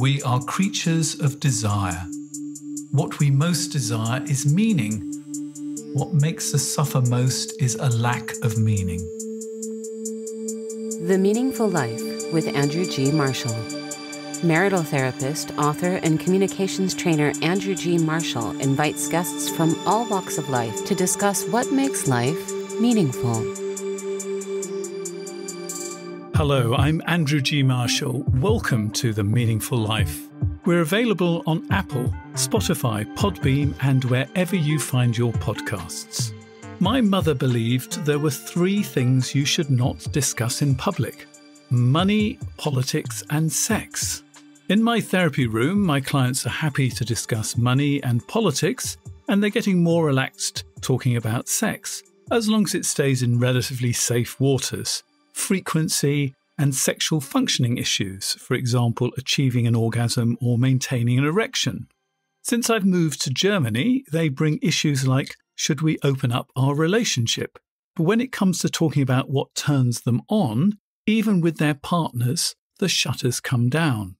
We are creatures of desire. What we most desire is meaning. What makes us suffer most is a lack of meaning. The Meaningful Life with Andrew G. Marshall. Marital therapist, author, and communications trainer Andrew G. Marshall invites guests from all walks of life to discuss what makes life meaningful. Hello, I'm Andrew G. Marshall. Welcome to The Meaningful Life. We're available on Apple, Spotify, Podbean, and wherever you find your podcasts. My mother believed there were three things you should not discuss in public money, politics, and sex. In my therapy room, my clients are happy to discuss money and politics, and they're getting more relaxed talking about sex, as long as it stays in relatively safe waters frequency, and sexual functioning issues, for example, achieving an orgasm or maintaining an erection. Since I've moved to Germany, they bring issues like should we open up our relationship? But when it comes to talking about what turns them on, even with their partners, the shutters come down.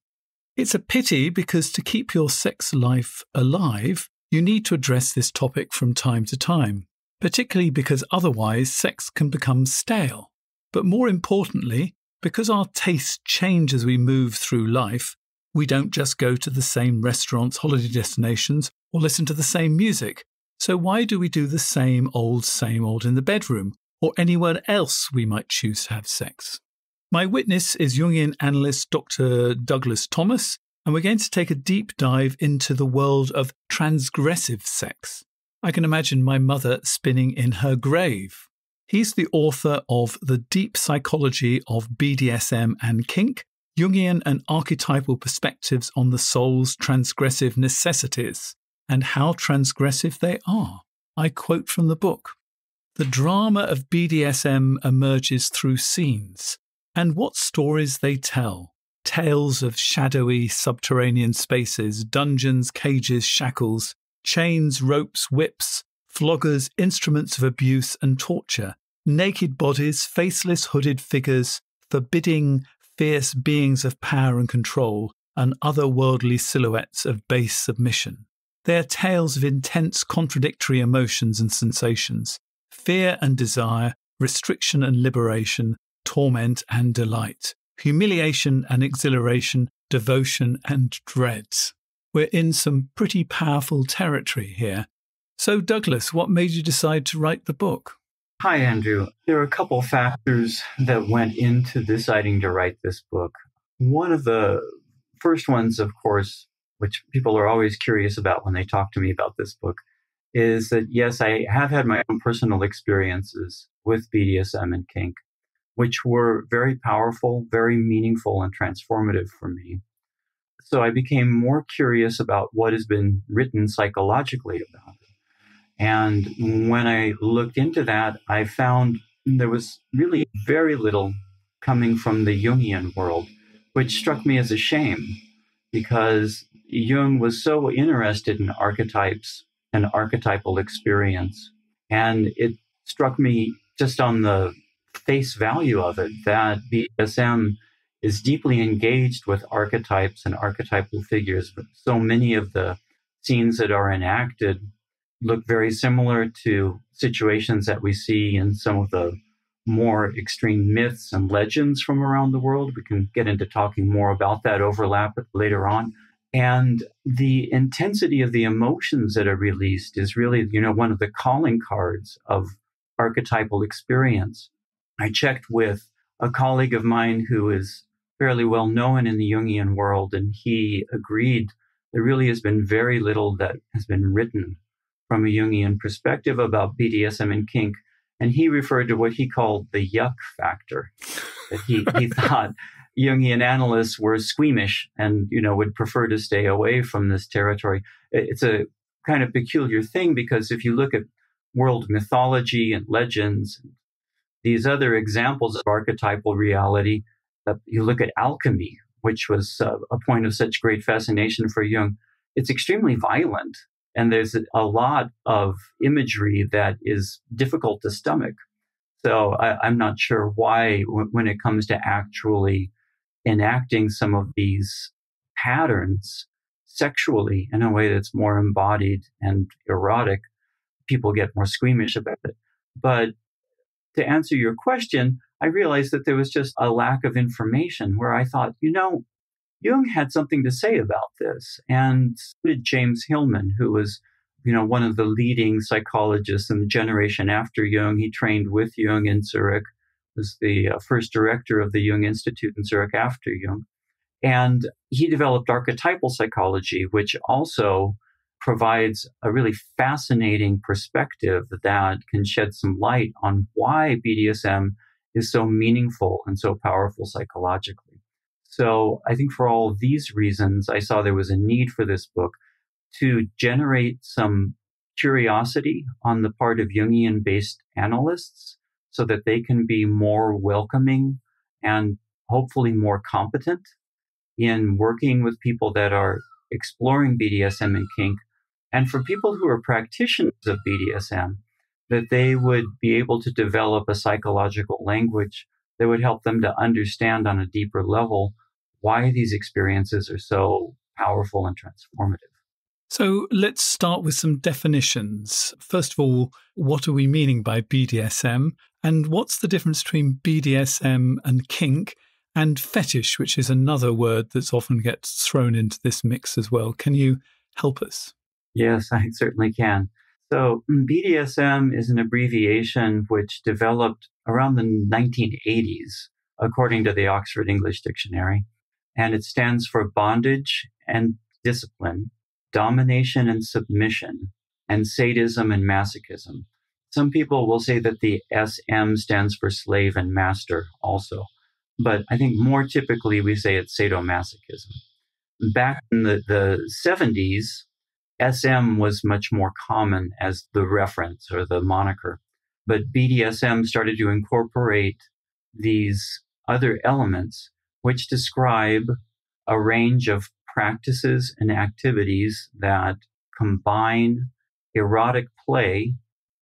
It's a pity because to keep your sex life alive, you need to address this topic from time to time, particularly because otherwise sex can become stale. But more importantly, because our tastes change as we move through life, we don't just go to the same restaurants, holiday destinations, or listen to the same music. So why do we do the same old, same old in the bedroom, or anywhere else we might choose to have sex? My witness is Jungian analyst Dr. Douglas Thomas, and we're going to take a deep dive into the world of transgressive sex. I can imagine my mother spinning in her grave. He's the author of The Deep Psychology of BDSM and Kink Jungian and Archetypal Perspectives on the Soul's Transgressive Necessities and How Transgressive They Are. I quote from the book The drama of BDSM emerges through scenes and what stories they tell. Tales of shadowy subterranean spaces, dungeons, cages, shackles, chains, ropes, whips, floggers, instruments of abuse and torture, naked bodies, faceless hooded figures, forbidding, fierce beings of power and control, and otherworldly silhouettes of base submission. They are tales of intense contradictory emotions and sensations, fear and desire, restriction and liberation, torment and delight, humiliation and exhilaration, devotion and dread. We're in some pretty powerful territory here. So, Douglas, what made you decide to write the book? Hi, Andrew. There are a couple factors that went into deciding to write this book. One of the first ones, of course, which people are always curious about when they talk to me about this book, is that yes, I have had my own personal experiences with BDSM and kink, which were very powerful, very meaningful, and transformative for me. So I became more curious about what has been written psychologically about. And when I looked into that, I found there was really very little coming from the Jungian world, which struck me as a shame because Jung was so interested in archetypes and archetypal experience. And it struck me just on the face value of it that BDSM is deeply engaged with archetypes and archetypal figures. But so many of the scenes that are enacted look very similar to situations that we see in some of the more extreme myths and legends from around the world. We can get into talking more about that overlap later on. And the intensity of the emotions that are released is really, you know, one of the calling cards of archetypal experience. I checked with a colleague of mine who is fairly well known in the Jungian world, and he agreed there really has been very little that has been written from a Jungian perspective about BDSM and kink. And he referred to what he called the yuck factor. That he, he thought Jungian analysts were squeamish and, you know, would prefer to stay away from this territory. It's a kind of peculiar thing because if you look at world mythology and legends, these other examples of archetypal reality, uh, you look at alchemy, which was uh, a point of such great fascination for Jung, it's extremely violent and there's a lot of imagery that is difficult to stomach. So I, am not sure why, when it comes to actually enacting some of these patterns sexually in a way that's more embodied and erotic, people get more squeamish about it. But to answer your question, I realized that there was just a lack of information where I thought, you know, Jung had something to say about this. And did James Hillman, who was, you know, one of the leading psychologists in the generation after Jung. He trained with Jung in Zurich, was the uh, first director of the Jung Institute in Zurich after Jung. And he developed archetypal psychology, which also provides a really fascinating perspective that can shed some light on why BDSM is so meaningful and so powerful psychologically. So I think for all these reasons, I saw there was a need for this book to generate some curiosity on the part of Jungian based analysts so that they can be more welcoming and hopefully more competent in working with people that are exploring BDSM and kink. And for people who are practitioners of BDSM, that they would be able to develop a psychological language that would help them to understand on a deeper level why these experiences are so powerful and transformative. So let's start with some definitions. First of all, what are we meaning by BDSM? And what's the difference between BDSM and kink and fetish, which is another word that's often gets thrown into this mix as well? Can you help us? Yes, I certainly can. So mm, BDSM is an abbreviation which developed around the 1980s, according to the Oxford English Dictionary. And it stands for bondage and discipline, domination and submission, and sadism and masochism. Some people will say that the SM stands for slave and master also. But I think more typically we say it's sadomasochism. Back in the, the 70s, SM was much more common as the reference or the moniker. But BDSM started to incorporate these other elements which describe a range of practices and activities that combine erotic play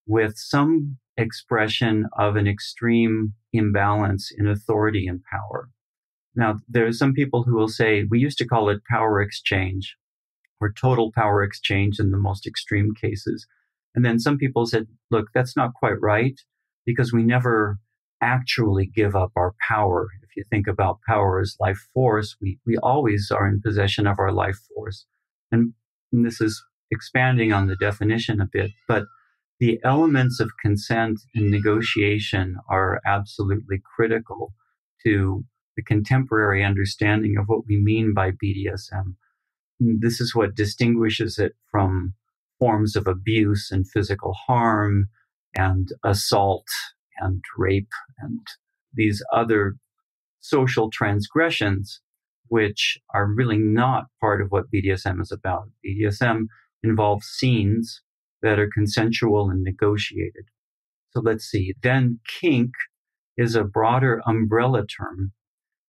with some expression of an extreme imbalance in authority and power. Now, there are some people who will say, we used to call it power exchange or total power exchange in the most extreme cases. And then some people said, look, that's not quite right because we never actually give up our power. If you think about power as life force, we, we always are in possession of our life force. And, and this is expanding on the definition a bit, but the elements of consent and negotiation are absolutely critical to the contemporary understanding of what we mean by BDSM. This is what distinguishes it from forms of abuse and physical harm and assault and rape and these other social transgressions, which are really not part of what BDSM is about. BDSM involves scenes that are consensual and negotiated. So let's see. Then kink is a broader umbrella term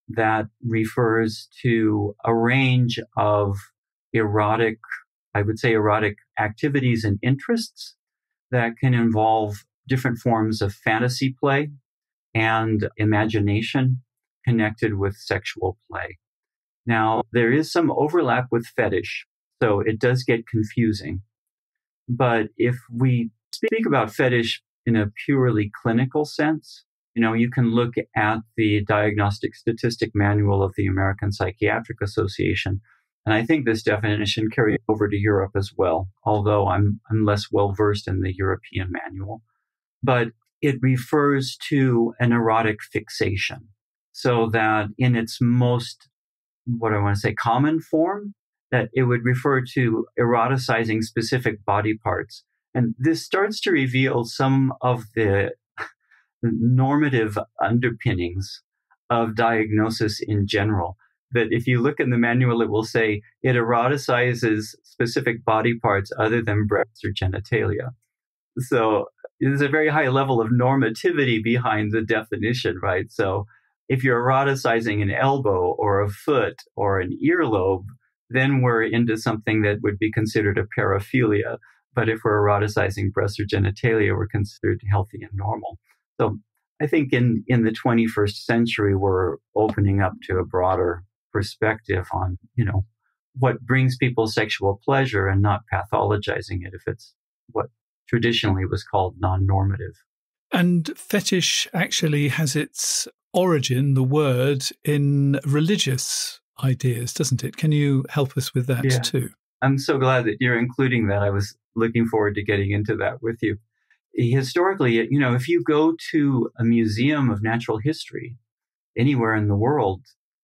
that refers to a range of erotic, I would say erotic activities and interests that can involve different forms of fantasy play and imagination connected with sexual play. Now, there is some overlap with fetish, so it does get confusing. But if we speak about fetish in a purely clinical sense, you know, you can look at the Diagnostic Statistic Manual of the American Psychiatric Association. And I think this definition carries over to Europe as well, although I'm, I'm less well versed in the European manual. But it refers to an erotic fixation. So that in its most, what I want to say, common form, that it would refer to eroticizing specific body parts. And this starts to reveal some of the normative underpinnings of diagnosis in general. That if you look in the manual, it will say it eroticizes specific body parts other than breasts or genitalia. So there's a very high level of normativity behind the definition, right? So if you're eroticizing an elbow or a foot or an earlobe, then we're into something that would be considered a paraphilia. But if we're eroticizing breasts or genitalia, we're considered healthy and normal. So I think in, in the 21st century, we're opening up to a broader perspective on, you know, what brings people sexual pleasure and not pathologizing it if it's what traditionally was called non normative. And fetish actually has its origin, the word, in religious ideas, doesn't it? Can you help us with that yeah. too? I'm so glad that you're including that. I was looking forward to getting into that with you. Historically, you know, if you go to a museum of natural history anywhere in the world,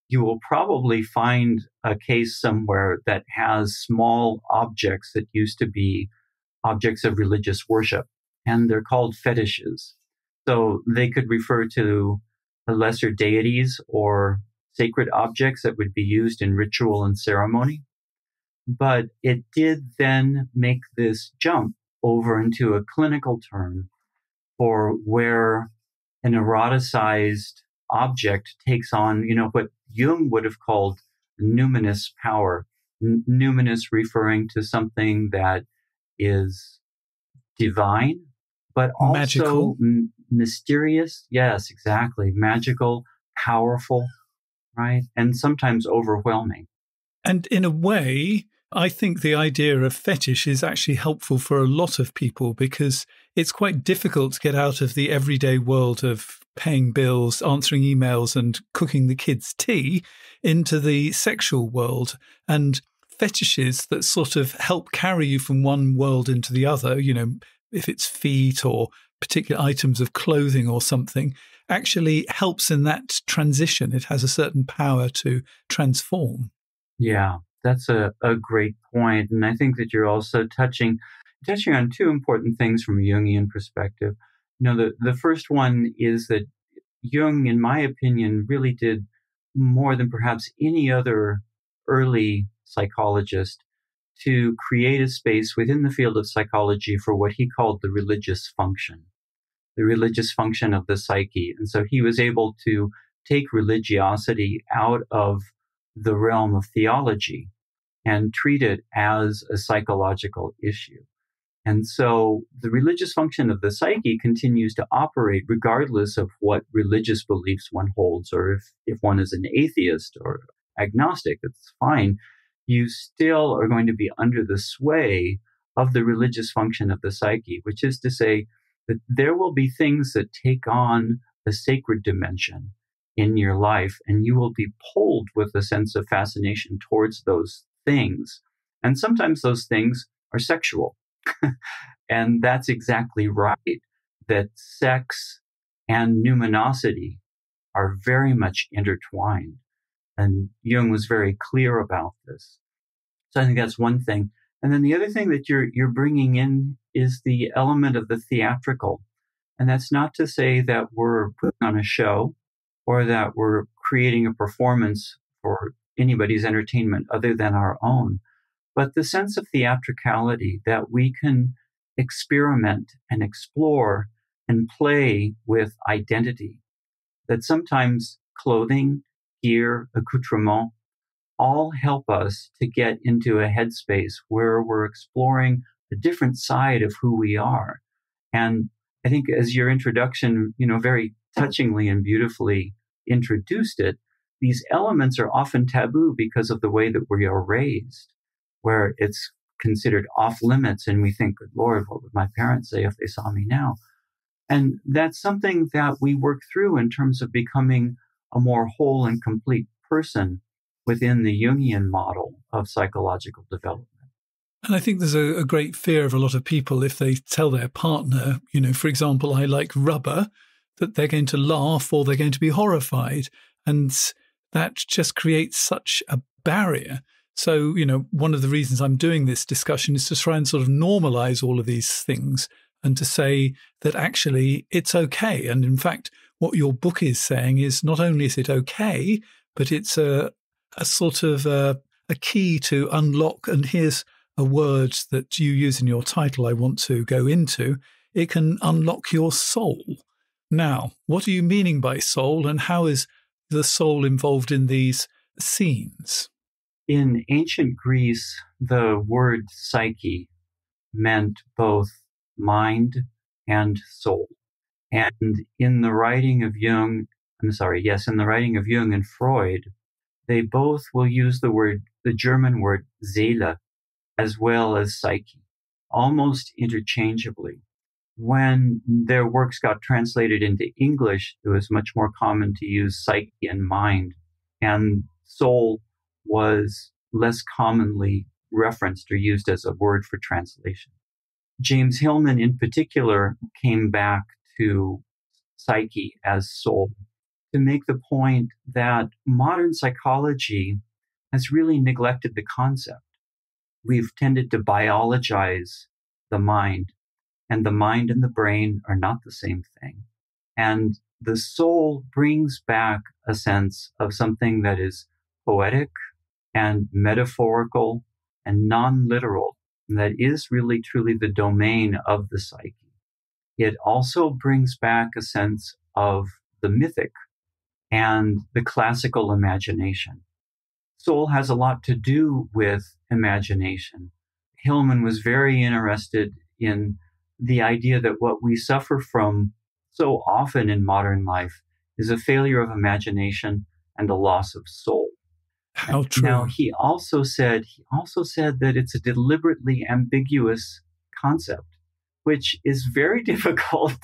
you will probably find a case somewhere that has small objects that used to be objects of religious worship, and they're called fetishes. So they could refer to lesser deities or sacred objects that would be used in ritual and ceremony. But it did then make this jump over into a clinical term for where an eroticized object takes on, you know, what Jung would have called numinous power. N- numinous referring to something that is divine, but also magical. M- mysterious. Yes, exactly. Magical, powerful, right? And sometimes overwhelming. And in a way, I think the idea of fetish is actually helpful for a lot of people because it's quite difficult to get out of the everyday world of paying bills, answering emails, and cooking the kids' tea into the sexual world. And fetishes that sort of help carry you from one world into the other, you know, if it's feet or particular items of clothing or something, actually helps in that transition. It has a certain power to transform. Yeah, that's a, a great point. And I think that you're also touching touching on two important things from a Jungian perspective. You know, the, the first one is that Jung, in my opinion, really did more than perhaps any other early psychologist to create a space within the field of psychology for what he called the religious function, the religious function of the psyche. And so he was able to take religiosity out of the realm of theology and treat it as a psychological issue. And so the religious function of the psyche continues to operate regardless of what religious beliefs one holds, or if, if one is an atheist or agnostic, it's fine. You still are going to be under the sway of the religious function of the psyche, which is to say that there will be things that take on a sacred dimension in your life, and you will be pulled with a sense of fascination towards those things. And sometimes those things are sexual. and that's exactly right, that sex and numinosity are very much intertwined. And Jung was very clear about this. So I think that's one thing. And then the other thing that you're, you're bringing in is the element of the theatrical. And that's not to say that we're putting on a show or that we're creating a performance for anybody's entertainment other than our own, but the sense of theatricality that we can experiment and explore and play with identity. That sometimes clothing, gear, accoutrement all help us to get into a headspace where we're exploring a different side of who we are. And I think as your introduction, you know, very touchingly and beautifully introduced it, these elements are often taboo because of the way that we are raised, where it's considered off limits and we think, good Lord, what would my parents say if they saw me now? And that's something that we work through in terms of becoming a more whole and complete person within the Jungian model of psychological development. And I think there's a, a, great fear of a lot of people if they tell their partner, you know, for example, I like rubber, that they're going to laugh or they're going to be horrified. And that just creates such a barrier. So, you know, one of the reasons I'm doing this discussion is to try and sort of normalize all of these things and to say that actually it's okay. And in fact, what your book is saying is not only is it okay, but it's a, a sort of a, a key to unlock. And here's a word that you use in your title I want to go into. It can unlock your soul. Now, what are you meaning by soul, and how is the soul involved in these scenes? In ancient Greece, the word psyche meant both mind and soul. And in the writing of Jung, I'm sorry, yes, in the writing of Jung and Freud, they both will use the word the German word Seele as well as psyche, almost interchangeably. When their works got translated into English, it was much more common to use psyche and mind, and soul was less commonly referenced or used as a word for translation. James Hillman, in particular, came back to psyche as soul to make the point that modern psychology has really neglected the concept. We've tended to biologize the mind, and the mind and the brain are not the same thing. And the soul brings back a sense of something that is poetic and metaphorical and non literal, that is really truly the domain of the psyche. It also brings back a sense of the mythic and the classical imagination. Soul has a lot to do with imagination. Hillman was very interested in the idea that what we suffer from so often in modern life is a failure of imagination and a loss of soul. How true. Now he also said he also said that it's a deliberately ambiguous concept, which is very difficult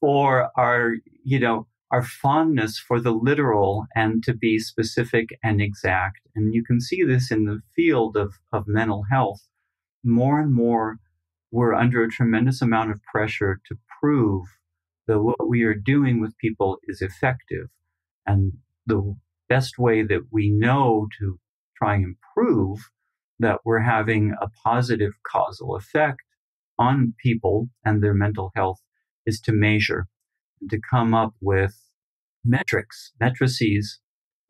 for our, you know, our fondness for the literal and to be specific and exact. And you can see this in the field of, of mental health. More and more, we're under a tremendous amount of pressure to prove that what we are doing with people is effective. And the best way that we know to try and prove that we're having a positive causal effect on people and their mental health is to measure to come up with metrics, matrices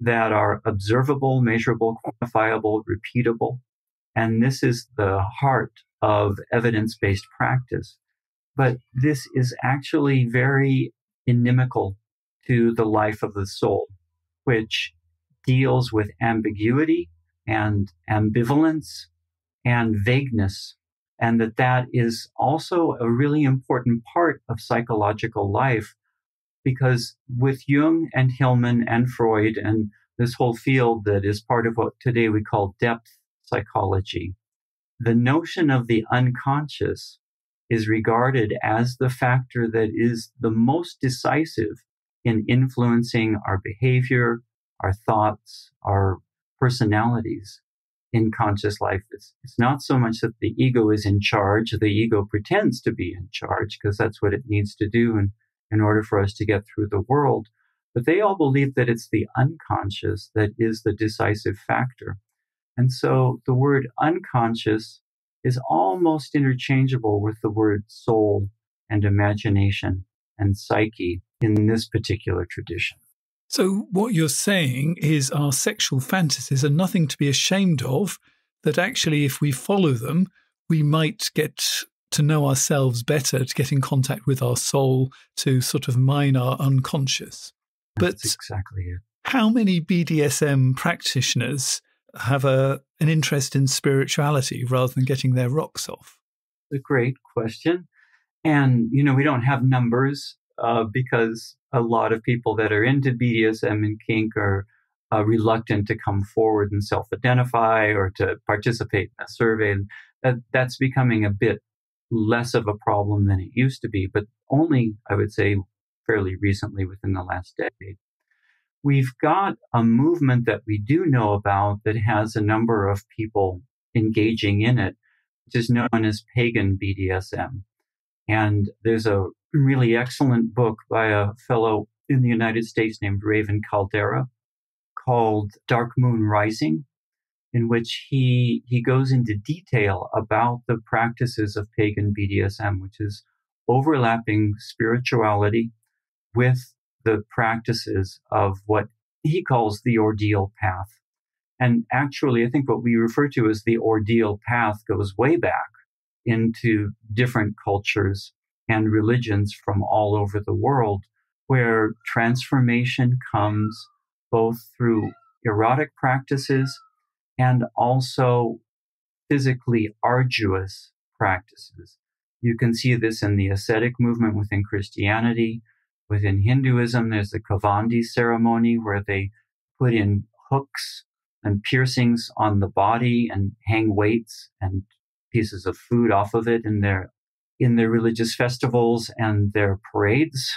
that are observable, measurable, quantifiable, repeatable. And this is the heart of evidence based practice. But this is actually very inimical to the life of the soul, which deals with ambiguity and ambivalence and vagueness. And that that is also a really important part of psychological life because with Jung and Hillman and Freud and this whole field that is part of what today we call depth psychology, the notion of the unconscious is regarded as the factor that is the most decisive in influencing our behavior, our thoughts, our personalities in conscious life. It's, it's not so much that the ego is in charge. The ego pretends to be in charge because that's what it needs to do. And in order for us to get through the world. But they all believe that it's the unconscious that is the decisive factor. And so the word unconscious is almost interchangeable with the word soul and imagination and psyche in this particular tradition. So, what you're saying is our sexual fantasies are nothing to be ashamed of, that actually, if we follow them, we might get to know ourselves better, to get in contact with our soul, to sort of mine our unconscious. That's but exactly it. How many BDSM practitioners have a an interest in spirituality rather than getting their rocks off? A great question. And, you know, we don't have numbers uh, because a lot of people that are into BDSM and kink are uh, reluctant to come forward and self identify or to participate in a survey. And that, that's becoming a bit less of a problem than it used to be, but only, I would say, fairly recently within the last decade. We've got a movement that we do know about that has a number of people engaging in it, which is known as pagan BDSM. And there's a really excellent book by a fellow in the United States named Raven Kaldera called Dark Moon Rising in which he he goes into detail about the practices of pagan BDSM, which is overlapping spirituality with the practices of what he calls the ordeal path. And actually, I think what we refer to as the ordeal path goes way back into different cultures and religions from all over the world, where transformation comes both through erotic practices and also physically arduous practices. You can see this in the ascetic movement within Christianity. Within Hinduism, there's the Kavandi ceremony where they put in hooks and piercings on the body and hang weights and pieces of food off of it in their in their religious festivals and their parades.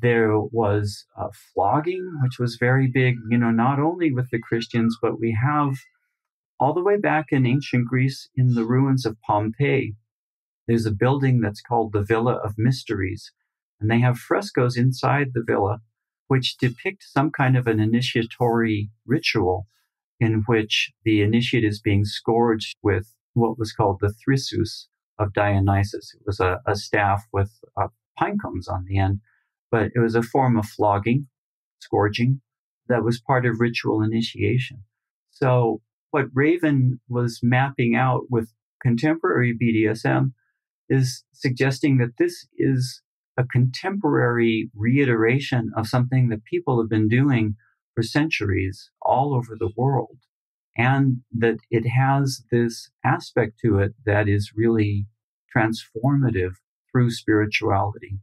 There was a flogging, which was very big, you know, not only with the Christians, but we have all the way back in ancient Greece in the ruins of Pompeii. There's a building that's called the Villa of Mysteries, and they have frescoes inside the villa which depict some kind of an initiatory ritual in which the initiate is being scourged with what was called the thyrsus of Dionysus. It was a, a staff with uh, pine cones on the end, but it was a form of flogging, scourging, that was part of ritual initiation. So, what Raven was mapping out with contemporary BDSM is suggesting that this is a contemporary reiteration of something that people have been doing for centuries all over the world. And that it has this aspect to it that is really transformative through spirituality.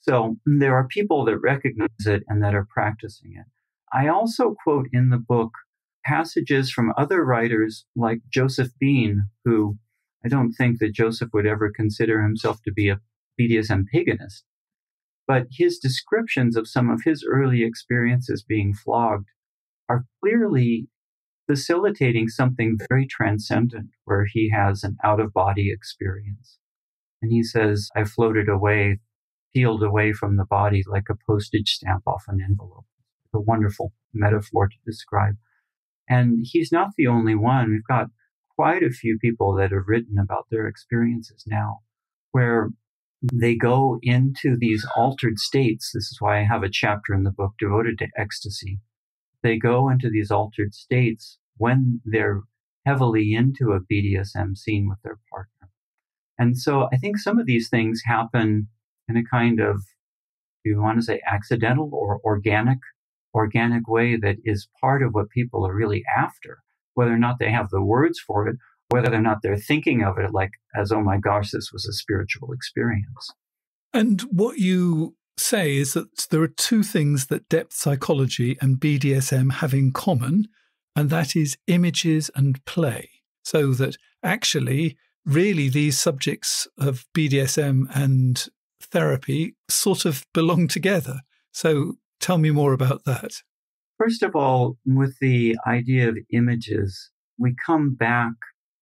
So there are people that recognize it and that are practicing it. I also quote in the book passages from other writers like Joseph Bean, who I don't think that Joseph would ever consider himself to be a BDSM paganist. But his descriptions of some of his early experiences being flogged are clearly facilitating something very transcendent where he has an out of body experience. And he says, I floated away, peeled away from the body like a postage stamp off an envelope. A wonderful metaphor to describe. And he's not the only one. We've got quite a few people that have written about their experiences now where they go into these altered states. This is why I have a chapter in the book devoted to ecstasy. They go into these altered states when they're heavily into a BDSM scene with their partner. And so I think some of these things happen in a kind of, you want to say accidental or organic, organic way that is part of what people are really after, whether or not they have the words for it whether or not they're thinking of it like as, oh my gosh, this was a spiritual experience. And what you say is that there are two things that depth psychology and BDSM have in common, and that is images and play. So that actually, really, these subjects of BDSM and therapy sort of belong together. So tell me more about that. First of all, with the idea of images, we come back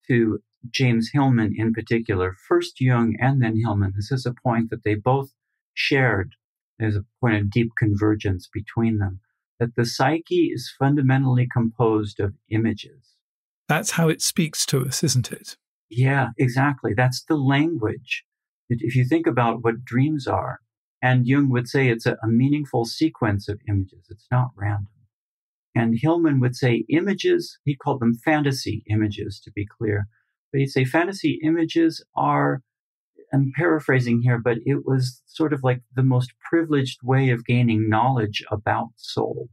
to James Hillman in particular, first Jung and then Hillman. This is a point that they both shared. There's a point of deep convergence between them that the psyche is fundamentally composed of images. That's how it speaks to us, isn't it? Yeah, exactly. That's the language. If you think about what dreams are, and Jung would say it's a, a meaningful sequence of images, it's not random. And Hillman would say images, he called them fantasy images to be clear. But he'd say fantasy images are, I'm paraphrasing here, but it was sort of like the most privileged way of gaining knowledge about soul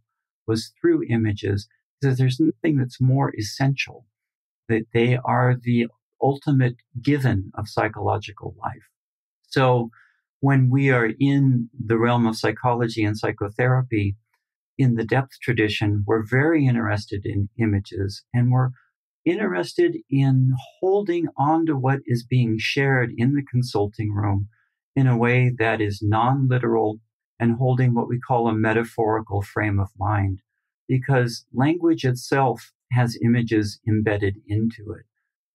was through images. Because there's nothing that's more essential, that they are the ultimate given of psychological life. So when we are in the realm of psychology and psychotherapy, in the depth tradition, we're very interested in images and we're interested in holding on to what is being shared in the consulting room in a way that is non literal and holding what we call a metaphorical frame of mind. Because language itself has images embedded into it.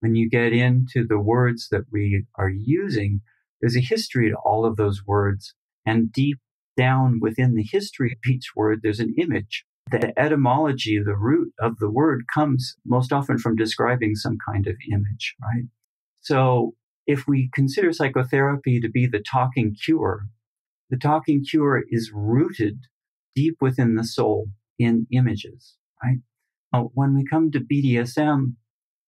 When you get into the words that we are using, there's a history to all of those words and deep down within the history of each word, there's an image. The etymology, the root of the word comes most often from describing some kind of image, right? So if we consider psychotherapy to be the talking cure, the talking cure is rooted deep within the soul in images, right? When we come to BDSM,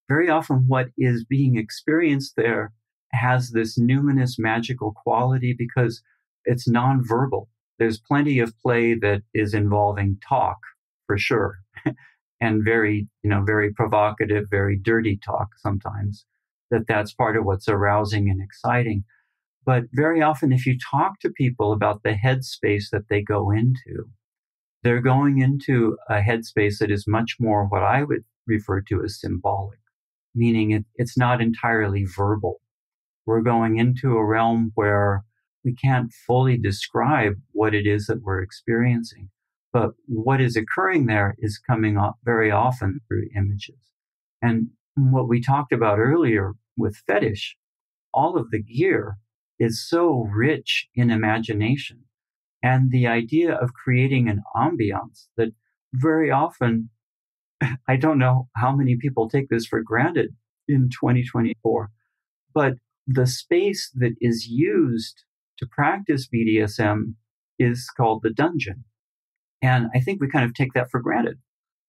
very often what is being experienced there has this numinous magical quality because it's nonverbal. There's plenty of play that is involving talk for sure and very you know very provocative very dirty talk sometimes that that's part of what's arousing and exciting. But very often if you talk to people about the headspace that they go into they're going into a headspace that is much more what I would refer to as symbolic, meaning it, it's not entirely verbal. We're going into a realm where we can't fully describe what it is that we're experiencing. But what is occurring there is coming up very often through images. And what we talked about earlier with fetish, all of the gear is so rich in imagination and the idea of creating an ambiance that very often, I don't know how many people take this for granted in 2024, but the space that is used to practice BDSM is called the dungeon. And I think we kind of take that for granted.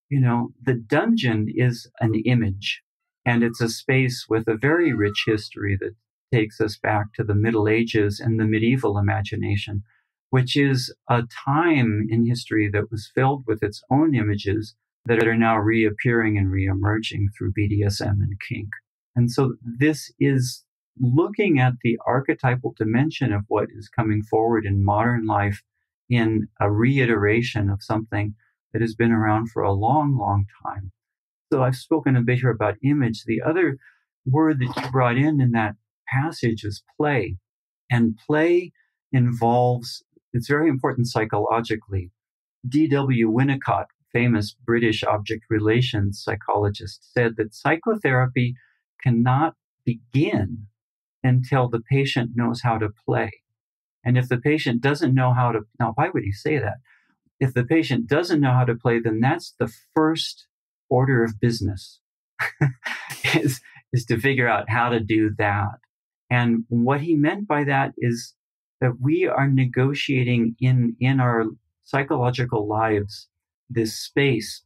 You know, the dungeon is an image and it's a space with a very rich history that takes us back to the Middle Ages and the medieval imagination, which is a time in history that was filled with its own images that are now reappearing and reemerging through BDSM and kink. And so this is looking at the archetypal dimension of what is coming forward in modern life in a reiteration of something that has been around for a long, long time. So I've spoken a bit here about image. The other word that you brought in in that passage is play. And play involves, it's very important psychologically. D.W. Winnicott, famous British object relations psychologist, said that psychotherapy cannot begin until the patient knows how to play. And if the patient doesn't know how to, now, why would he say that? If the patient doesn't know how to play, then that's the first order of business is, is to figure out how to do that. And what he meant by that is that we are negotiating in, in our psychological lives this space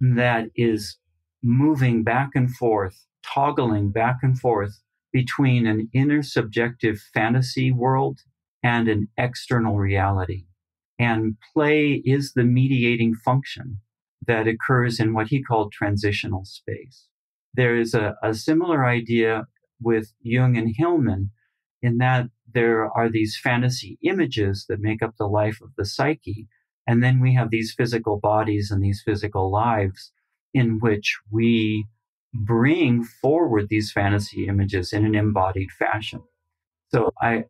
that is moving back and forth, toggling back and forth between an inner subjective fantasy world and an external reality. And play is the mediating function that occurs in what he called transitional space. There is a, a similar idea with Jung and Hillman in that there are these fantasy images that make up the life of the psyche. And then we have these physical bodies and these physical lives in which we bring forward these fantasy images in an embodied fashion. So I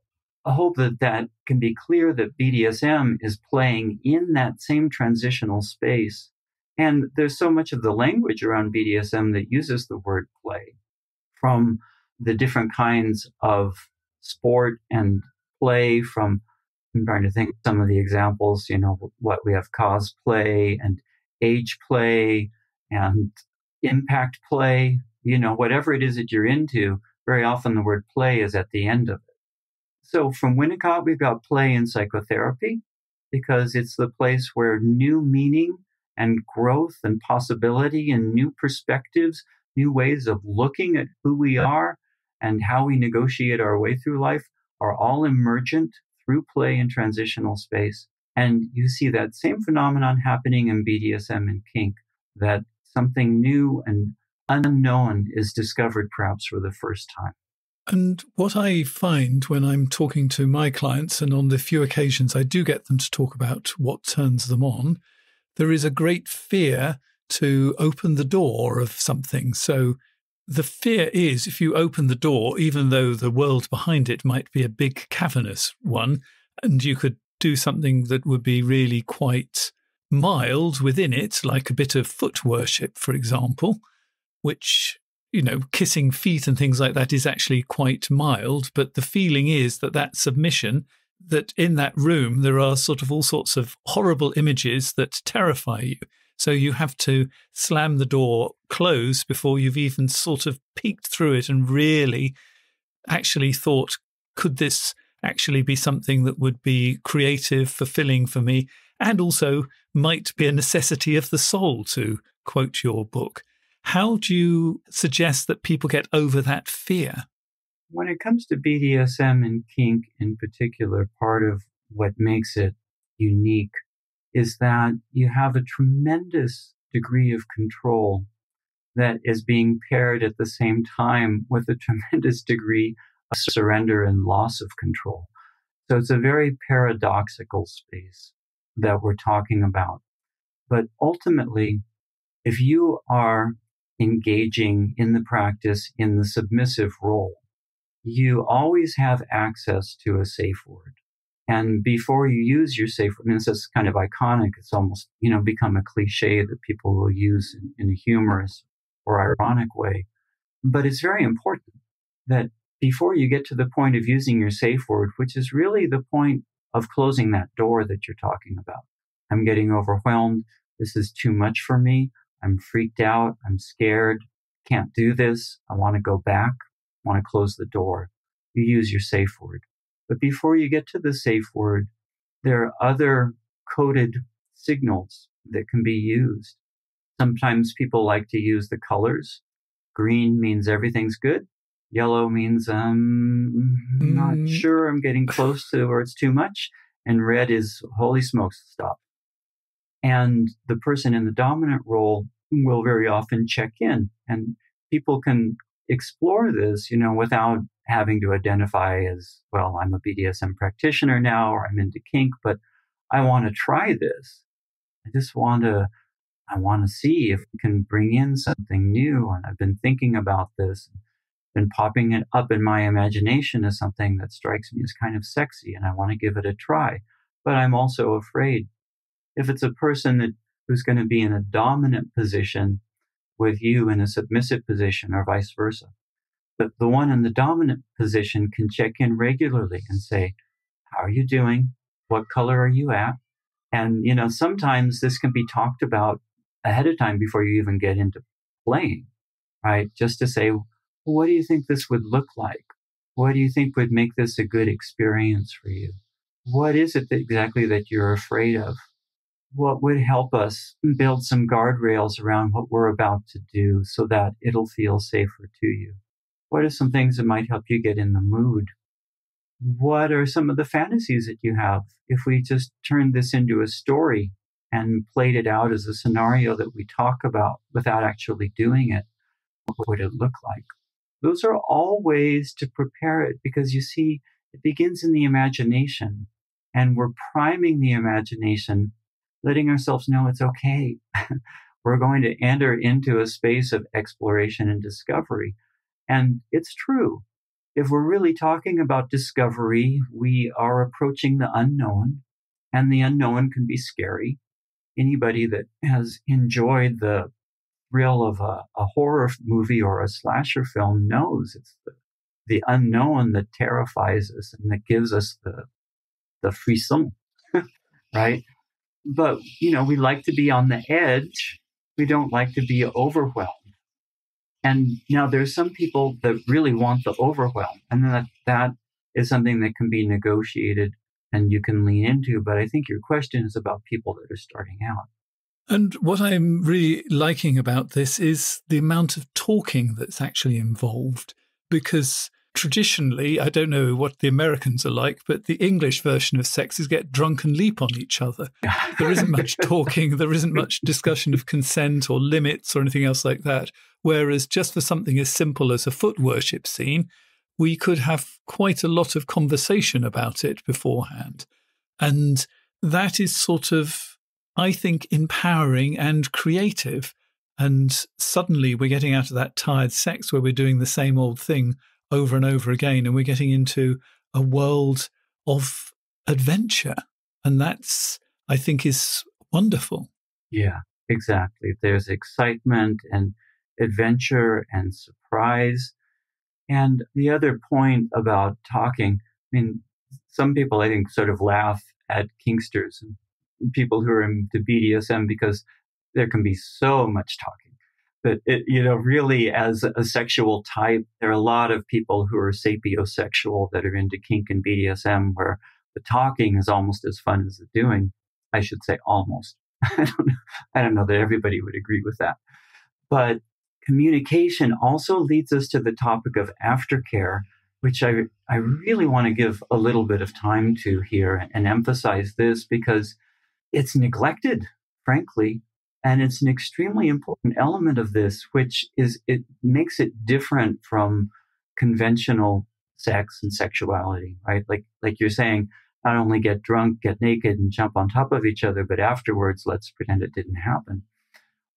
hope that that can be clear that BDSM is playing in that same transitional space. And there's so much of the language around BDSM that uses the word play from the different kinds of sport and play from I'm trying to think some of the examples, you know, what we have cosplay and age play and impact play, you know, whatever it is that you're into, very often the word play is at the end of it. So from Winnicott, we've got play in psychotherapy because it's the place where new meaning and growth and possibility and new perspectives, new ways of looking at who we are and how we negotiate our way through life are all emergent through play and transitional space. And you see that same phenomenon happening in BDSM and kink, that something new and unknown is discovered perhaps for the first time. And what I find when I'm talking to my clients, and on the few occasions I do get them to talk about what turns them on, there is a great fear to open the door of something. So the fear is if you open the door, even though the world behind it might be a big cavernous one, and you could do something that would be really quite mild within it, like a bit of foot worship, for example, which, you know, kissing feet and things like that is actually quite mild. But the feeling is that that submission, that in that room, there are sort of all sorts of horrible images that terrify you. So you have to slam the door closed before you've even sort of peeked through it and really actually thought, could this actually be something that would be creative, fulfilling for me? and also might be a necessity of the soul, to quote your book. How do you suggest that people get over that fear? When it comes to BDSM and kink in particular, part of what makes it unique is that you have a tremendous degree of control that is being paired at the same time with a tremendous degree of surrender and loss of control. So it's a very paradoxical space that we're talking about. But ultimately, if you are engaging in the practice in the submissive role, you always have access to a safe word. And before you use your safe, I mean, this is kind of iconic. It's almost, you know, become a cliche that people will use in, in a humorous or ironic way. But it's very important that before you get to the point of using your safe word, which is really the point of closing that door that you're talking about. I'm getting overwhelmed. This is too much for me. I'm freaked out. I'm scared. Can't do this. I want to go back. I want to close the door. You use your safe word. But before you get to the safe word, there are other coded signals that can be used. Sometimes people like to use the colors. Green means everything's good. Yellow means I'm um, not mm. sure I'm getting close to or it's too much. And red is holy smokes, stop. And the person in the dominant role will very often check in and people can explore this, you know, without having to identify as, well, I'm a BDSM practitioner now or I'm into kink, but I want to try this. I just want to, I want to see if we can bring in something new. And I've been thinking about this, been popping it up in my imagination as something that strikes me as kind of sexy and I want to give it a try. But I'm also afraid if it's a person that who's going to be in a dominant position with you in a submissive position or vice versa. But the one in the dominant position can check in regularly and say, how are you doing? What color are you at? And, you know, sometimes this can be talked about ahead of time before you even get into playing, right? Just to say, what do you think this would look like? What do you think would make this a good experience for you? What is it that exactly that you're afraid of? What would help us mm. build some guardrails around what we're about to do so that it'll feel safer to you? What are some things that might help you get in the mood? What are some of the fantasies that you have? If we just turned this into a story and played it out as a scenario that we talk about without actually doing it, what would it look like? Those are all ways to prepare it because you see, it begins in the imagination and we're priming the imagination letting ourselves know it's okay. We're going to enter into a space of exploration and discovery. And it's true. If we're really talking about discovery, we are approaching the unknown, and the unknown can be scary. Anybody that has enjoyed the thrill of a, a horror movie or a slasher film knows it's the, the unknown that terrifies us and that gives us the, the frisson, right? But you know we like to be on the edge we don't like to be overwhelmed and now there's some people that really want the overwhelm and that that is something that can be negotiated and you can lean into but i think your question is about people that are starting out and what I'm really liking about this is the amount of talking that's actually involved. Because traditionally, I don't know what the Americans are like, but the English version of sex is get drunk and leap on each other. There isn't much talking, there isn't much discussion of consent or limits or anything else like that. Whereas just for something as simple as a foot worship scene, we could have quite a lot of conversation about it beforehand. And that is sort of, I think, empowering and creative. And suddenly we're getting out of that tired sex where we're doing the same old thing over and over again. And we're getting into a world of adventure. And that's, I think, is wonderful. Yeah, exactly. There's excitement and adventure and surprise. And the other point about talking, I mean, some people I think sort of laugh at Kinksters and people who are into BDSM because there can be so much talking that it, you know, really as a sexual type, there are a lot of people who are sapiosexual that are into kink and BDSM where the talking is almost as fun as the doing. I should say almost. I don't know. I don't know that everybody would agree with that. But communication also leads us to the topic of aftercare, which I, I really want to give a little bit of time to here and emphasize this because it's neglected, frankly, and it's an extremely important element of this, which is it makes it different from conventional sex and sexuality, right? Like, like you're saying, not only get drunk, get naked, and jump on top of each other, but afterwards, let's pretend it didn't happen.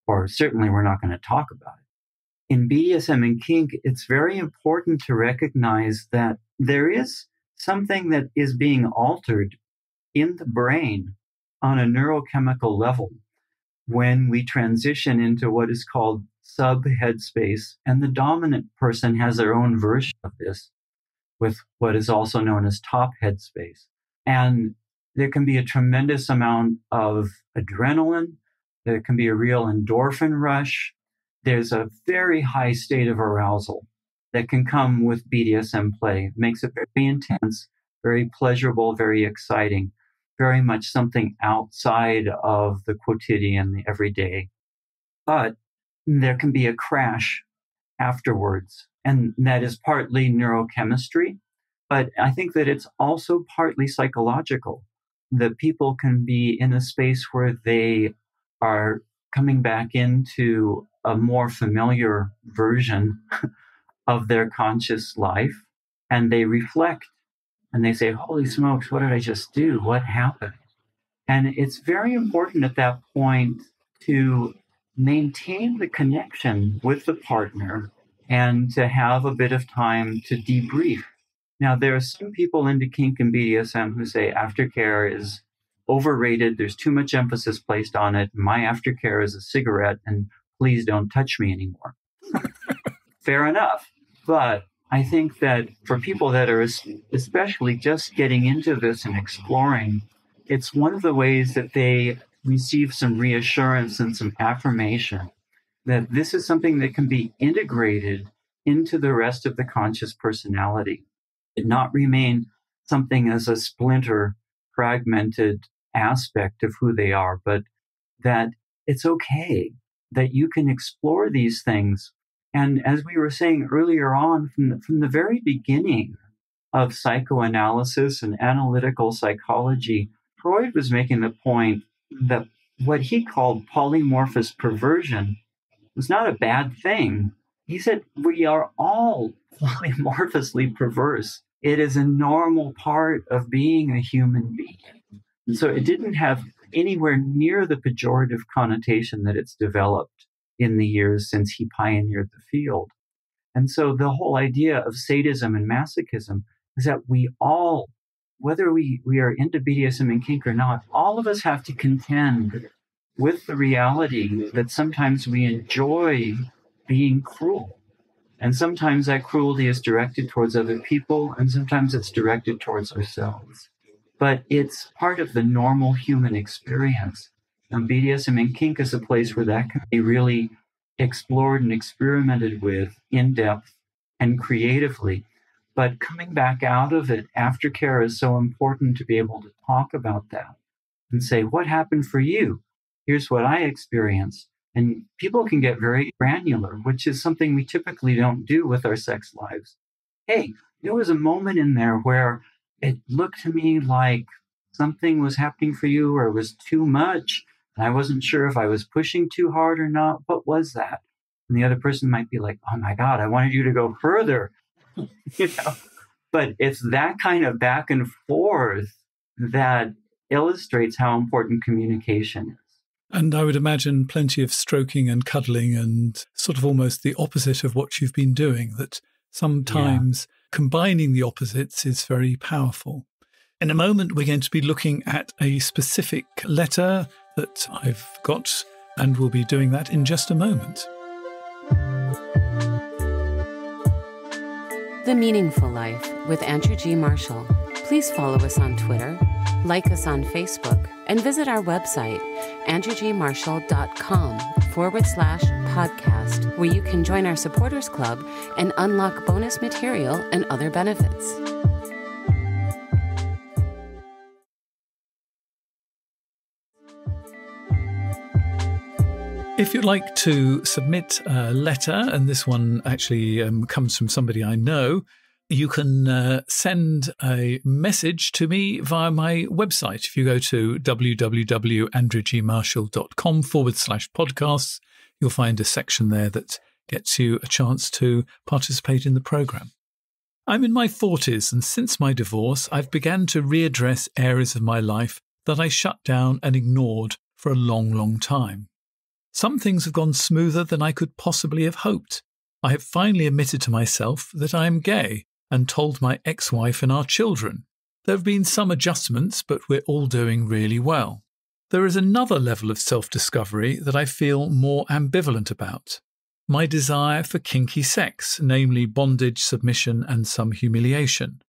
Or certainly, we're not going to talk about it. In BDSM and kink, it's very important to recognize that there is something that is being altered in the brain on a neurochemical level when we transition into what is called sub headspace. And the dominant person has their own version of this with what is also known as top headspace. And there can be a tremendous amount of adrenaline. There can be a real endorphin rush. There's a very high state of arousal that can come with BDSM play. It makes it very intense, very pleasurable, very exciting, very much something outside of the quotidian, the everyday. But there can be a crash afterwards. And that is partly neurochemistry, but I think that it's also partly psychological that people can be in a space where they are coming back into a more familiar version of their conscious life and they reflect and they say, Holy smokes, what did I just do? What happened? And it's very important at that point to maintain the connection with the partner and to have a bit of time to debrief. Now, there are some people into kink and BDSM who say aftercare is overrated. There's too much emphasis placed on it. My aftercare is a cigarette, and please don't touch me anymore. Fair enough. But I think that for people that are especially just getting into this and exploring, it's one of the ways that they receive some reassurance and some affirmation that this is something that can be integrated into the rest of the conscious personality and not remain something as a splinter, fragmented aspect of who they are, but that it's okay that you can explore these things. And as we were saying earlier on, from the, from the very beginning of psychoanalysis and analytical psychology, Freud was making the point that what he called polymorphous perversion was not a bad thing. He said, We are all polymorphously perverse. It is a normal part of being a human being. And so it didn't have anywhere near the pejorative connotation that it's developed in the years since he pioneered the field. And so the whole idea of sadism and masochism is that we all, whether we, we are into BDSM and kink or not, all of us have to contend with the reality that sometimes we enjoy being cruel. And sometimes that cruelty is directed towards other people, and sometimes it's directed towards ourselves. But it's part of the normal human experience. And BDSM and kink is a place where that can be really explored and experimented with in depth and creatively. But coming back out of it, aftercare is so important to be able to talk about that and say, what happened for you? here's what I experienced. And people can get very granular, which is something we typically don't do with our sex lives. Hey, there was a moment in there where it looked to me like something was happening for you or it was too much. And I wasn't sure if I was pushing too hard or not. What was that? And the other person might be like, oh my God, I wanted you to go further. you know? But it's that kind of back and forth that illustrates how important communication is. And I would imagine plenty of stroking and cuddling and sort of almost the opposite of what you've been doing, that sometimes yeah. combining the opposites is very powerful. In a moment, we're going to be looking at a specific letter that I've got, and we'll be doing that in just a moment. The Meaningful Life with Andrew G. Marshall. Please follow us on Twitter, like us on Facebook, and visit our website, andrewgmarshall.com forward slash podcast, where you can join our supporters club and unlock bonus material and other benefits. If you'd like to submit a letter, and this one actually um, comes from somebody I know, you can uh, send a message to me via my website. If you go to www.andrewgmarshall.com forward slash podcasts, you'll find a section there that gets you a chance to participate in the program. I'm in my 40s, and since my divorce, I've begun to readdress areas of my life that I shut down and ignored for a long, long time. Some things have gone smoother than I could possibly have hoped. I have finally admitted to myself that I am gay and told my ex wife and our children. There have been some adjustments, but we're all doing really well. There is another level of self discovery that I feel more ambivalent about my desire for kinky sex, namely bondage, submission, and some humiliation.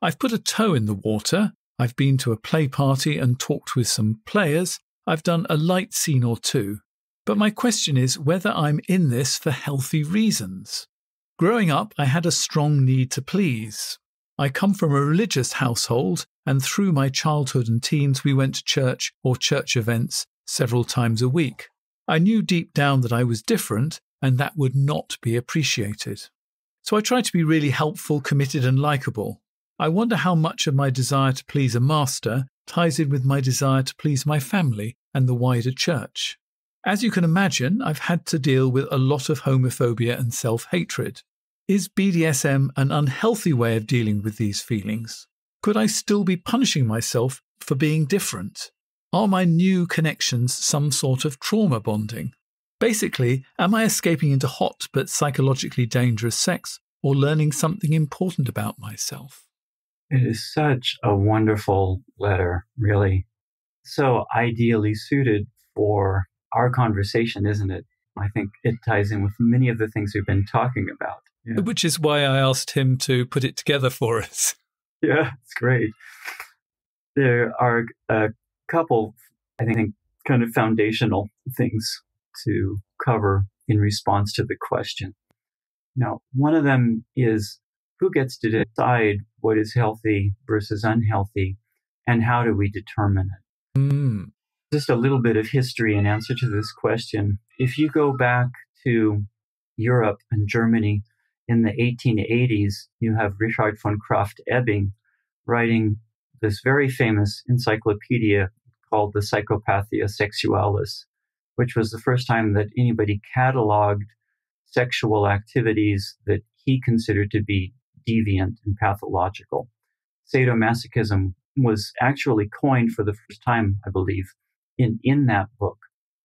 I've put a toe in the water, I've been to a play party and talked with some players, I've done a light scene or two. But my question is whether I'm in this for healthy reasons. Growing up, I had a strong need to please. I come from a religious household, and through my childhood and teens, we went to church or church events several times a week. I knew deep down that I was different and that would not be appreciated. So I tried to be really helpful, committed, and likable. I wonder how much of my desire to please a master ties in with my desire to please my family and the wider church. As you can imagine, I've had to deal with a lot of homophobia and self hatred. Is BDSM an unhealthy way of dealing with these feelings? Could I still be punishing myself for being different? Are my new connections some sort of trauma bonding? Basically, am I escaping into hot but psychologically dangerous sex or learning something important about myself? It is such a wonderful letter, really. So ideally suited for our conversation, isn't it? I think it ties in with many of the things we've been talking about. Yeah. Which is why I asked him to put it together for us. Yeah, it's great. There are a couple, I think, kind of foundational things to cover in response to the question. Now, one of them is who gets to decide what is healthy versus unhealthy, and how do we determine it? Mm. Just a little bit of history in answer to this question. If you go back to Europe and Germany in the 1880s, you have Richard von Krafft-Ebing writing this very famous encyclopedia called the Psychopathia Sexualis, which was the first time that anybody cataloged sexual activities that he considered to be deviant and pathological. Sadomasochism was actually coined for the first time, I believe, in, in that book.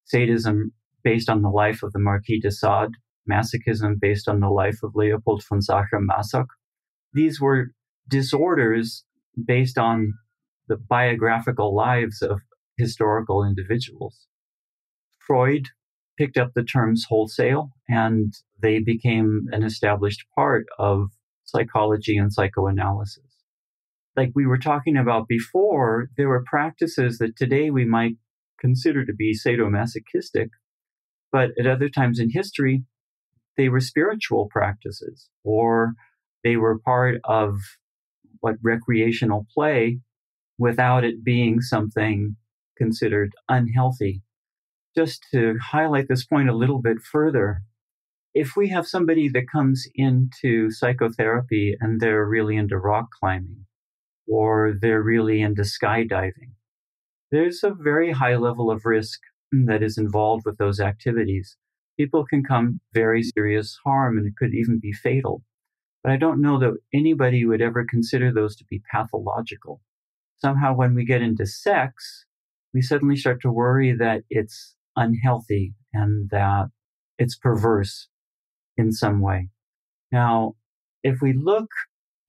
Sadism based on the life of the Marquis de Sade, masochism based on the life of Leopold von Sacher-Masoch. These were disorders based on the biographical lives of historical individuals. Freud picked up the terms wholesale and they became an established part of psychology and psychoanalysis. Like we were talking about before, there were practices that today we might consider to be sadomasochistic, but at other times in history, they were spiritual practices or they were part of what recreational play without it being something considered unhealthy. Just to highlight this point a little bit further, if we have somebody that comes into psychotherapy and they're really into rock climbing or they're really into skydiving, there's a very high level of risk that is involved with those activities. People can come very serious harm and it could even be fatal. But I don't know that anybody would ever consider those to be pathological. Somehow, when we get into sex, we suddenly start to worry that it's unhealthy and that it's perverse in some way. Now, if we look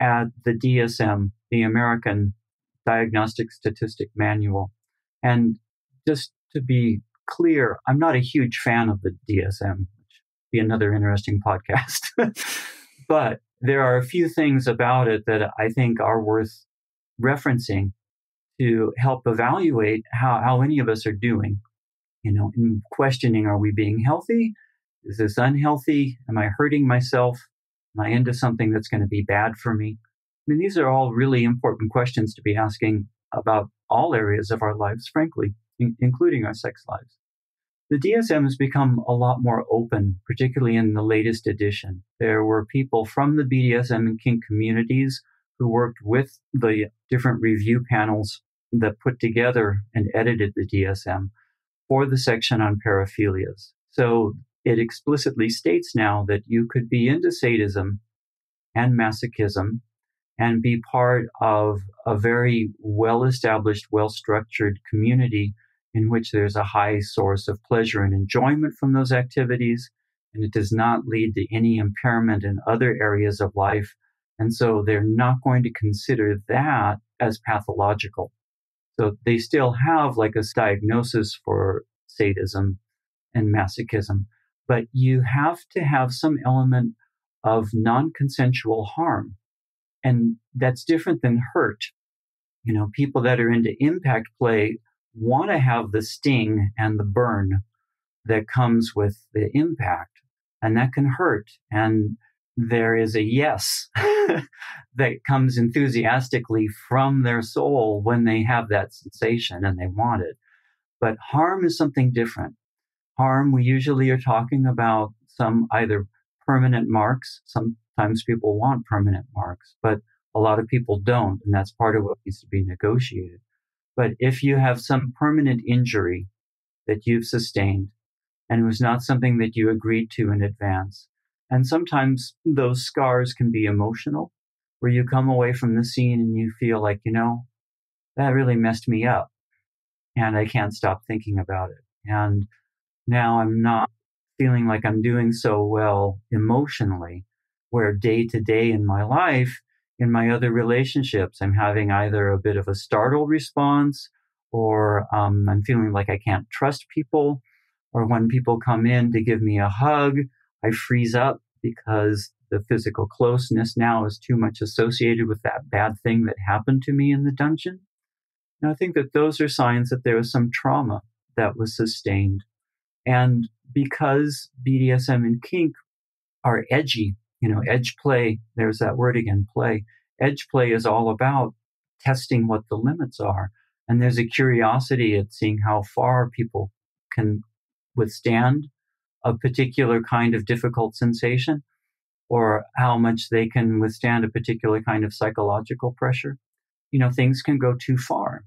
at the DSM, the American Diagnostic Statistic Manual, and just to be clear, I'm not a huge fan of the DSM, which be another interesting podcast. but there are a few things about it that I think are worth referencing to help evaluate how, how any of us are doing you know, in questioning, are we being healthy? Is this unhealthy? Am I hurting myself? Am I into something that's going to be bad for me? I mean, these are all really important questions to be asking about all areas of our lives, frankly, in- including our sex lives. The DSM has become a lot more open, particularly in the latest edition. There were people from the BDSM and kink communities who worked with the different review panels that put together and edited the DSM for the section on paraphilias. So it explicitly states now that you could be into sadism and masochism and be part of a very well established, well structured community in which there's a high source of pleasure and enjoyment from those activities. And it does not lead to any impairment in other areas of life. And so they're not going to consider that as pathological. So they still have like a diagnosis for sadism and masochism, but you have to have some element of non consensual harm. And that's different than hurt. You know, people that are into impact play want to have the sting and the burn that comes with the impact, and that can hurt. And there is a yes that comes enthusiastically from their soul when they have that sensation and they want it. But harm is something different. Harm, we usually are talking about some either permanent marks. Sometimes people want permanent marks, but a lot of people don't. And that's part of what needs to be negotiated. But if you have some permanent injury that you've sustained and it was not something that you agreed to in advance, and sometimes those scars can be emotional, where you come away from the scene and you feel like, you know, that really messed me up. And I can't stop thinking about it. And now I'm not feeling like I'm doing so well emotionally, where day to day in my life, in my other relationships, I'm having either a bit of a startle response or um, I'm feeling like I can't trust people. Or when people come in to give me a hug, I freeze up because the physical closeness now is too much associated with that bad thing that happened to me in the dungeon. And I think that those are signs that there was some trauma that was sustained. And because BDSM and kink are edgy, you know, edge play, there's that word again, play. Edge play is all about testing what the limits are. And there's a curiosity at seeing how far people can withstand a particular kind of difficult sensation or how much they can withstand a particular kind of psychological pressure. You know, things can go too far.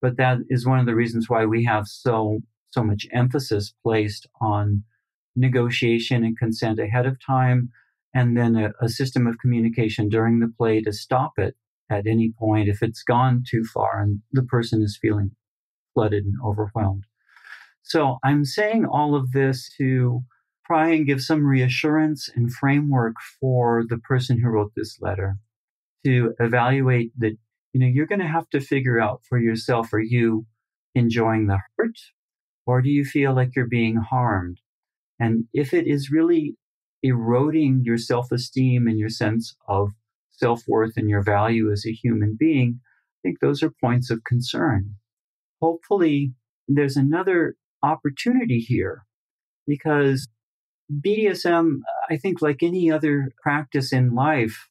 But that is one of the reasons why we have so so much emphasis placed on negotiation and consent ahead of time, and then a, a system of communication during the play to stop it at any point if it's gone too far and the person is feeling flooded and overwhelmed. So I'm saying all of this to try and give some reassurance and framework for the person who wrote this letter to evaluate that, you know, you're going to have to figure out for yourself, are you enjoying the hurt or do you feel like you're being harmed? And if it is really eroding your self esteem and your sense of self worth and your value as a human being, I think those are points of concern. Hopefully, there's another opportunity here because BDSM, I think, like any other practice in life,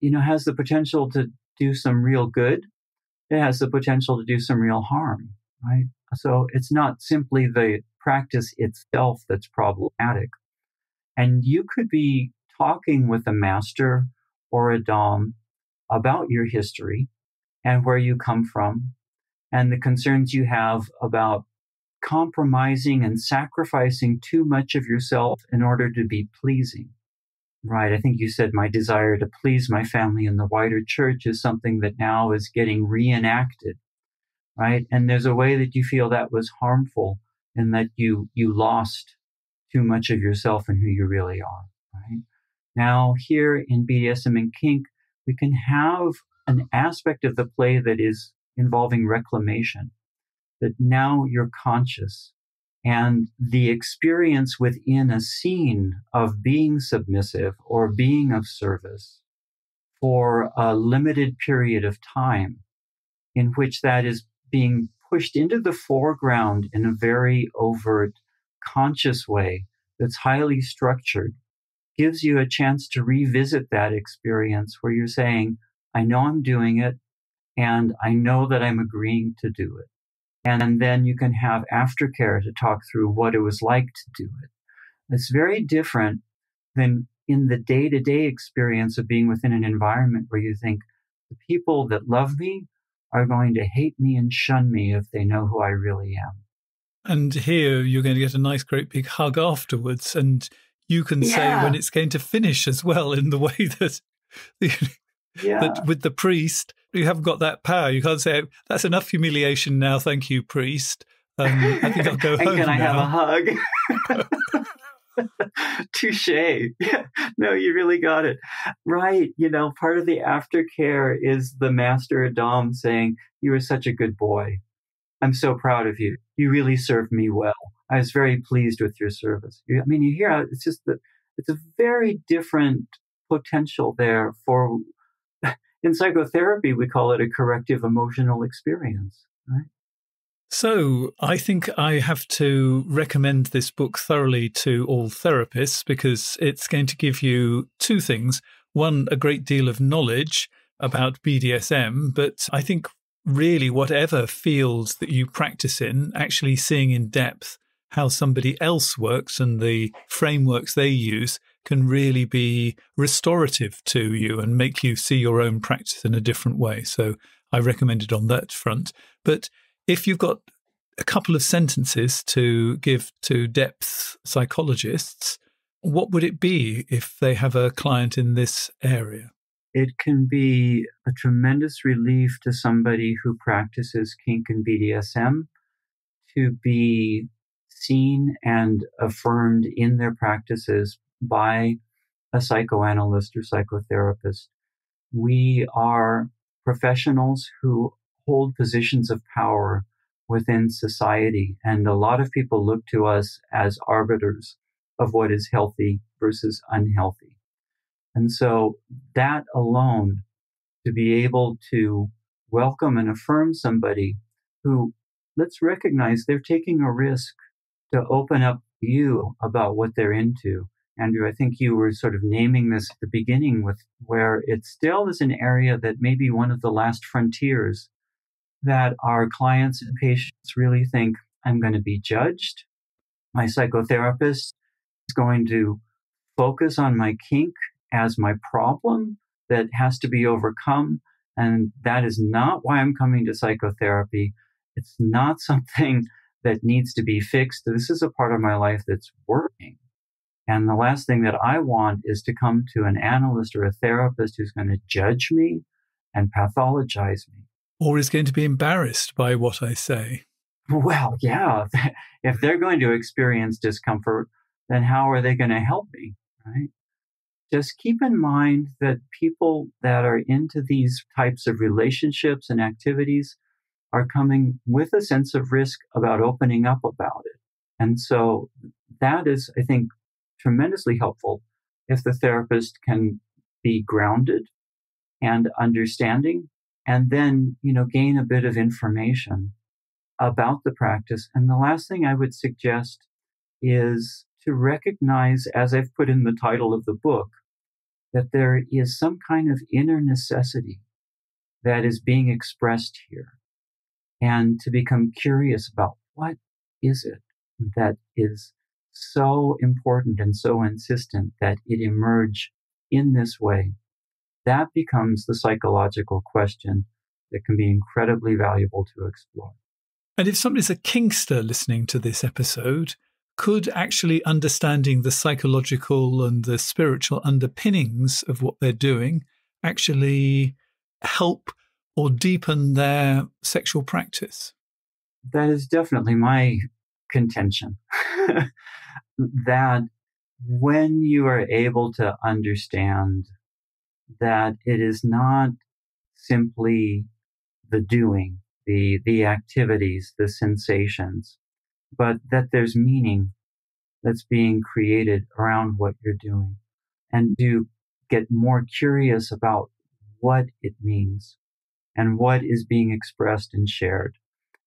you know, has the potential to do some real good. It has the potential to do some real harm, right? So it's not simply the practice itself that's problematic. And you could be talking with a master or a Dom about your history and where you come from and the concerns you have about compromising and sacrificing too much of yourself in order to be pleasing. Right. I think you said my desire to please my family and the wider church is something that now is getting reenacted. Right. And there's a way that you feel that was harmful and that you, you lost too much of yourself and who you really are. Right. Now here in BDSM and kink, we can have an aspect of the play that is involving reclamation that now you're conscious and the experience within a scene of being submissive or being of service for a limited period of time in which that is being pushed into the foreground in a very overt, conscious way that's highly structured gives you a chance to revisit that experience where you're saying, I know I'm doing it and I know that I'm agreeing to do it. And then you can have aftercare to talk through what it was like to do it. It's very different than in the day to day experience of being within an environment where you think the people that love me are going to hate me and shun me if they know who I really am. And here you're going to get a nice, great big hug afterwards. And you can yeah. say when it's going to finish as well in the way that Yeah. But with the priest, you haven't got that power. You can't say, that's enough humiliation now. Thank you, priest. Um, I think I'll go and home. Can I now. have a hug? Touche. Yeah. No, you really got it. Right. You know, part of the aftercare is the master Adam saying, You were such a good boy. I'm so proud of you. You really served me well. I was very pleased with your service. I mean, you hear it's just that it's a very different potential there for, in psychotherapy, we call it a corrective emotional experience, right? So, I think I have to recommend this book thoroughly to all therapists because it's going to give you two things. One, a great deal of knowledge about BDSM, but I think really whatever field that you practice in, actually seeing in depth how somebody else works and the frameworks they use can really be restorative to you and make you see your own practice in a different way. So I recommend it on that front. But if you've got a couple of sentences to give to depth psychologists, what would it be if they have a client in this area? It can be a tremendous relief to somebody who practices kink and BDSM to be seen and affirmed in their practices by a psychoanalyst or psychotherapist. We are professionals who hold positions of power within society. And a lot of people look to us as arbiters of what is healthy versus unhealthy. And so that alone, to be able to welcome and affirm somebody who, let's recognize they're taking a risk to open up you about what they're into. Andrew, I think you were sort of naming this at the beginning with where it still is an area that may be one of the last frontiers that our clients and patients really think I'm going to be judged. My psychotherapist is going to focus on my kink as my problem that has to be overcome. And that is not why I'm coming to psychotherapy. It's not something that needs to be fixed. This is a part of my life that's working. And the last thing that I want is to come to an analyst or a therapist who's going to judge me and pathologize me or is going to be embarrassed by what I say. Well, yeah. If they're going to experience discomfort, then how are they going to help me? Right? Just keep in mind that people that are into these types of relationships and activities are coming with a sense of risk about opening up about it. And so that is, I think, tremendously helpful if the therapist can be grounded and understanding and then, you know, gain a bit of information about the practice. And the last thing I would suggest is to recognize, as I've put in the title of the book, that there is some kind of inner necessity that is being expressed here and to become curious about what is it that is so important and so insistent that it emerge in this way that becomes the psychological question that can be incredibly valuable to explore. And if somebody's a kinkster listening to this episode, could actually understanding the psychological and the spiritual underpinnings of what they're doing actually help or deepen their sexual practice? That is definitely my contention. that when you are able to understand that it is not simply the doing, the, the activities, the sensations, but that there's meaning that's being created around what you're doing and to get more curious about what it means and what is being expressed and shared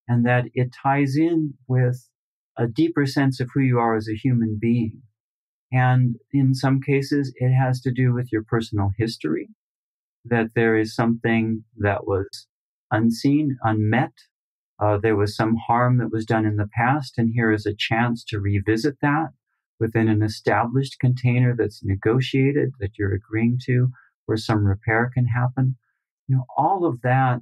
and that it ties in with a deeper sense of who you are as a human being and in some cases, it has to do with your personal history, that there is something that was unseen, unmet. Uh, there was some harm that was done in the past, and here is a chance to revisit that within an established container that's negotiated, that you're agreeing to, where some repair can happen. You know, all of that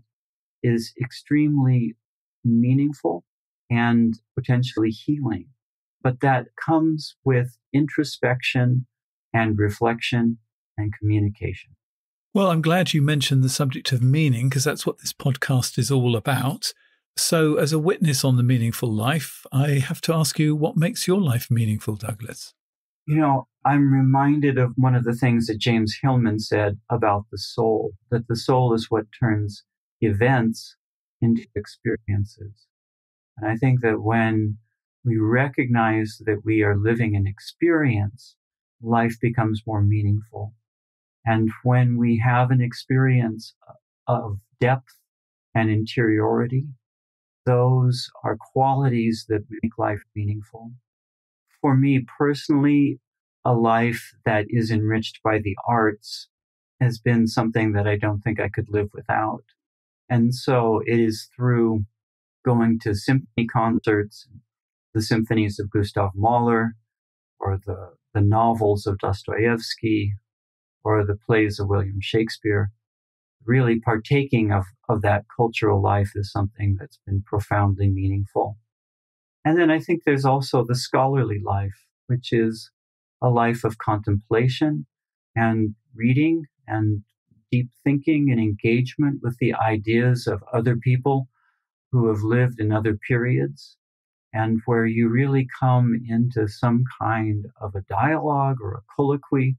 is extremely meaningful and potentially healing but that comes with introspection and reflection and communication. Well, I'm glad you mentioned the subject of meaning because that's what this podcast is all about. So, as a witness on the meaningful life, I have to ask you what makes your life meaningful, Douglas? You know, I'm reminded of one of the things that James Hillman said about the soul that the soul is what turns events into experiences. And I think that when we recognize that we are living an experience, life becomes more meaningful. And when we have an experience of depth and interiority, those are qualities that make life meaningful. For me personally, a life that is enriched by the arts has been something that I don't think I could live without. And so it is through going to symphony concerts, the symphonies of Gustav Mahler, or the, the novels of Dostoevsky, or the plays of William Shakespeare, really partaking of, of that cultural life is something that's been profoundly meaningful. And then I think there's also the scholarly life, which is a life of contemplation and reading and deep thinking and engagement with the ideas of other people who have lived in other periods and where you really come into some kind of a dialogue or a colloquy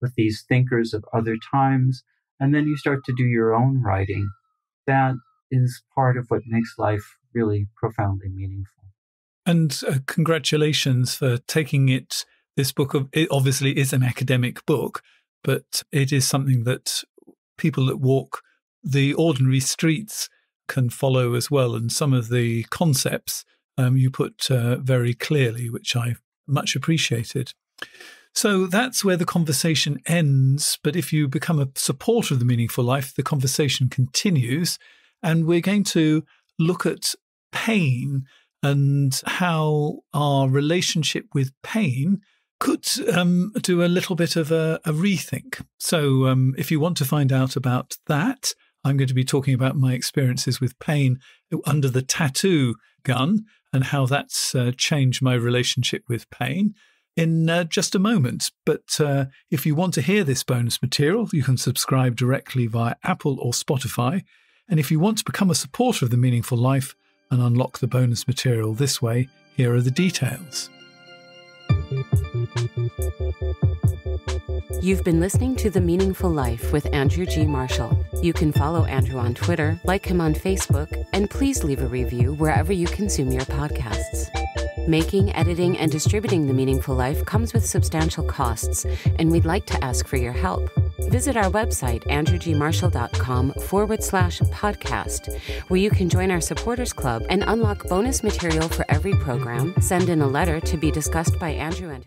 with these thinkers of other times and then you start to do your own writing, that is part of what makes life really profoundly meaningful. And uh, congratulations for taking it. This book of, it obviously is an academic book, but it is something that people that walk the ordinary streets can follow as well. And some of the concepts um, you put uh, very clearly, which I much appreciated. So that's where the conversation ends. But if you become a supporter of the meaningful life, the conversation continues. And we're going to look at pain and how our relationship with pain could um, do a little bit of a, a rethink. So, um, if you want to find out about that, I'm going to be talking about my experiences with pain under the tattoo gun and how that's uh, changed my relationship with pain in uh, just a moment. But uh, if you want to hear this bonus material, you can subscribe directly via Apple or Spotify. And if you want to become a supporter of The Meaningful Life and unlock the bonus material this way, here are the details. You've been listening to The Meaningful Life with Andrew G. Marshall. You can follow Andrew on Twitter, like him on Facebook, and please leave a review wherever you consume your podcasts. Making, editing, and distributing The Meaningful Life comes with substantial costs, and we'd like to ask for your help. Visit our website, andrewgmarshall.com forward slash podcast, where you can join our supporters club and unlock bonus material for every program, send in a letter to be discussed by Andrew and